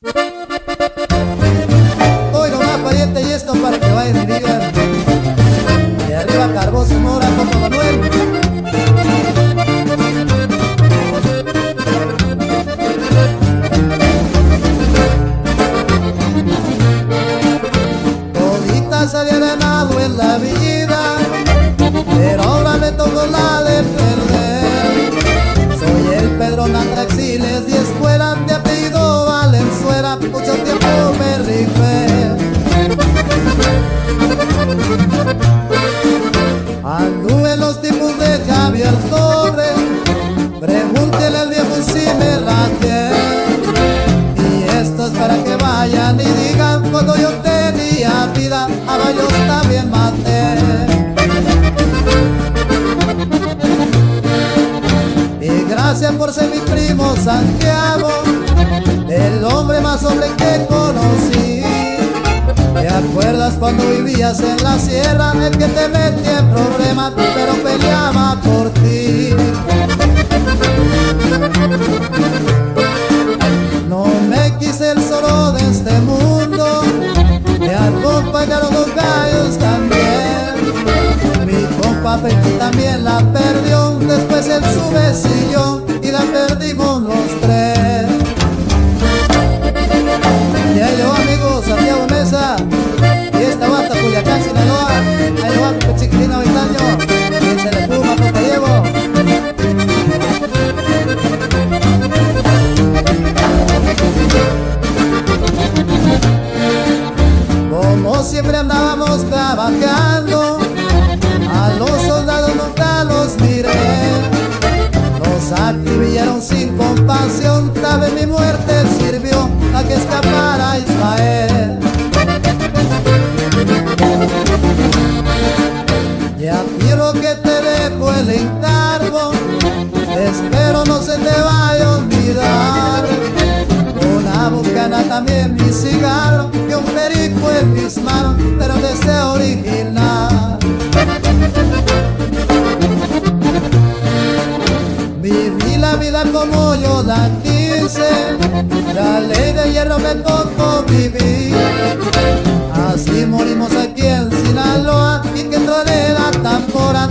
Hoy nomás pariente y esto para que vayan y digan. De arriba Carboso Mora, Coco Manuel. Todita se había ganado en la vida, pero ahora me tocó la de perder. Soy el Pedro Natraxiles los tipos de Javier Torres, pregúntele al viejo si me raté. Y esto es para que vayan y digan cuando yo tenía vida, a varios también maté. Y gracias por ser mi primo Santiago, cuando vivías en la sierra? El que te metía en problemas, pero peleaba por ti. No me quise el solo de este mundo, me acompañaron los gallos también. Mi compa Pepe también la perdió, después él su besillo Siempre andábamos trabajando, a los soldados nunca los miré. Los acribillaron sin compasión, tal vez mi muerte sirvió a que escapara Israel. Ya quiero que te dejo el encargo, espero no se te vaya a olvidar. Una bucana también la vida como yo la quise, la ley de hierro me tocó vivir. Así morimos aquí en Sinaloa y que troné la tambora,